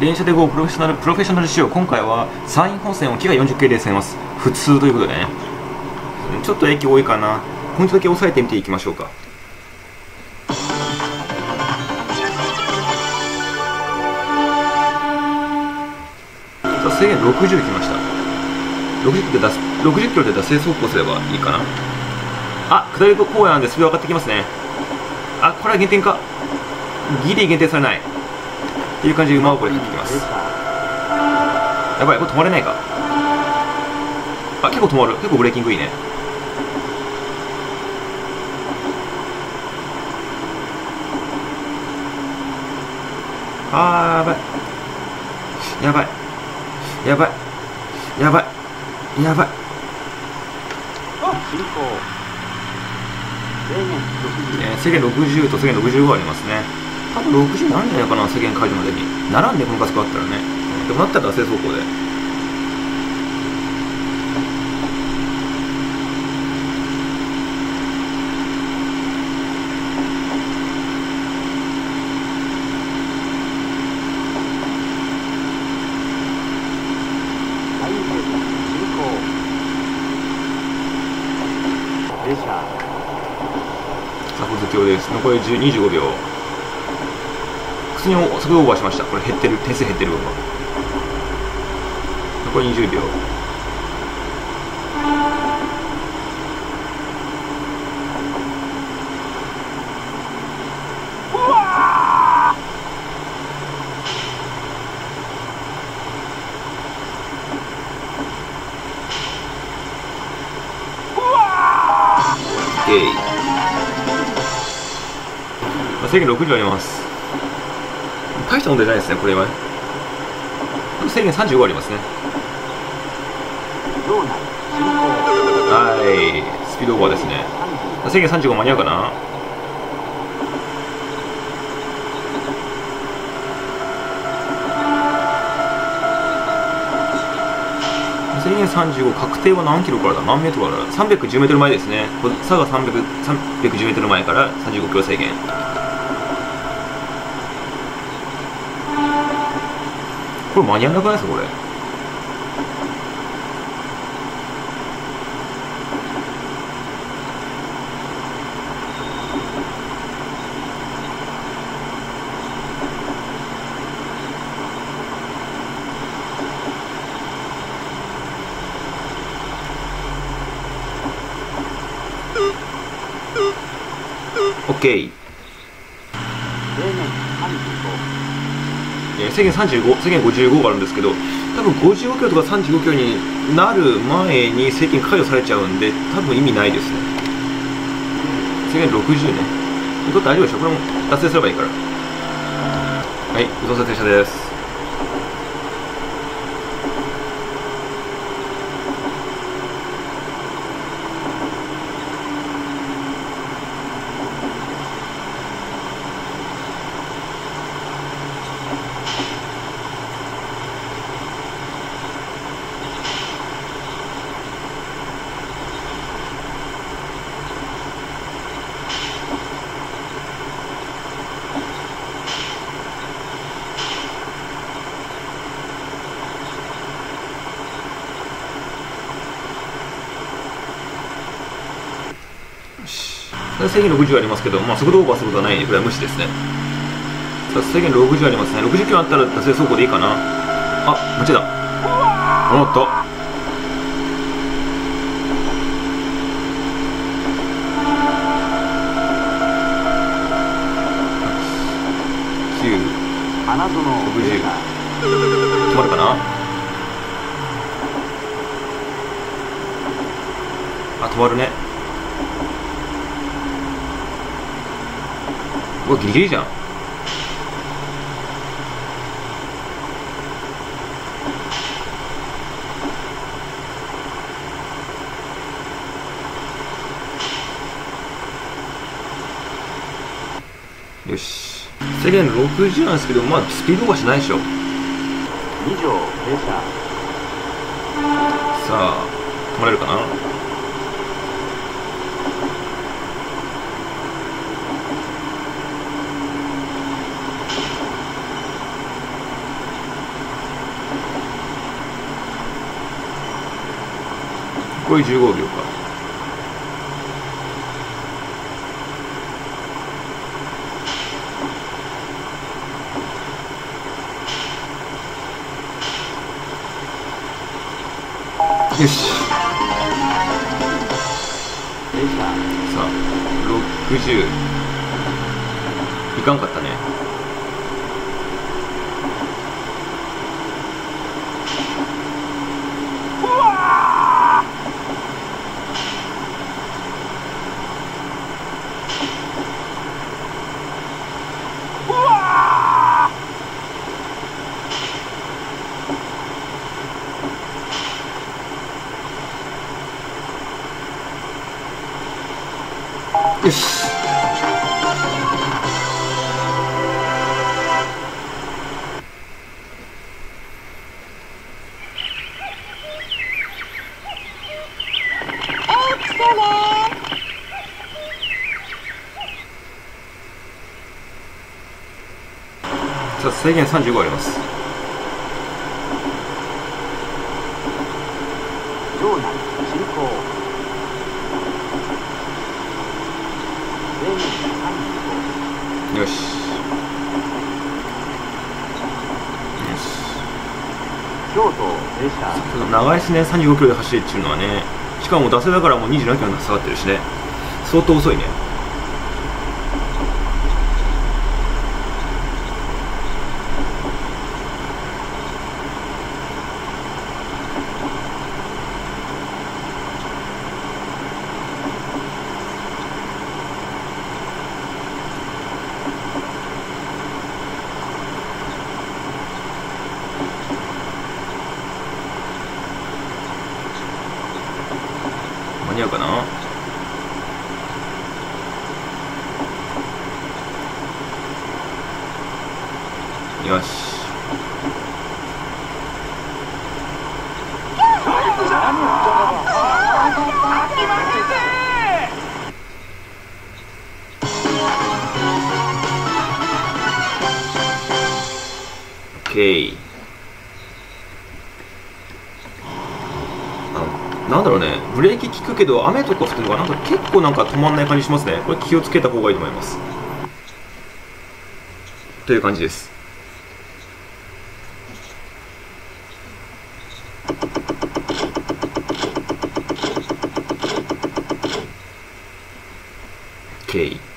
連射で5プロフェッショナルプロフェッショナル仕様今回は山陰本線を機が40系で攻めます。普通ということでね。ちょっと駅多いかな。ポイントだけ押さえてみていきましょうか。さあ制限60きました。60キロで出す60キロで惰性走行すればいいかな。あ下り公園なんでスピード上がってきますね。あこれは減点か。ギリ限定されない。っていう感じで馬をこれ入ってきます。やばいこれ止まれないか。あ結構止まる。結構ブレーキングいいね。あーやばい。やばい。やばい。やばい。やばい。進行。えー制限60と制限65ありますね多分60なんじゃないかな制限解除までに。並んでこのガったらね。でもなったら惰性走行で。左右停車進行停車さあ補助橋です。残り10 25秒普通に速度オーバーしました。これ減ってる点数減ってる分が残り20秒。制限60あります。大した問題じゃないですねこれは。制限35ありますね。はい。スピードオーバーですね。制限35間に合うかな？制限35確定は何キロからだ？何メートルからだ？310メートル前ですね。こ佐賀300 310メートル前から35キロ制限これ間に合わなくないですかこれ。オッケーえ制限35制限55があるんですけど多分55キロとか35キロになる前に制限解除されちゃうんで多分意味ないですね。制限60ね。これ大丈夫でしょ？これも達成すればいいから。はい不動産停車です。制限60ありますけど、まあ、速度オーバーすることはないんでこれは無視ですね。制限60ありますね。60キロあったら達成走行でいいかな。あ間違えたおっと。8960止まるかな？あ止まるね。ギリギリじゃん。よし。制限60なんですけどまあスピードはしないでしょ。2条停車。さあ止まれるかな？これ15秒か。よし。さあ60いかんかったね。よしさあ制限35あります。場内進行制限35よし。よし。京都停車？長いですね35キロで走るっていうのはねしかも惰性だからもう27キロに下がってるしね。相当遅いね間に合うかなよし。オッケーあなんだろうね。ブレーキ効くけど雨とか降ってるのがなんか結構なんか止まんない感じしますね。これ気をつけた方がいいと思います。という感じです。オッケー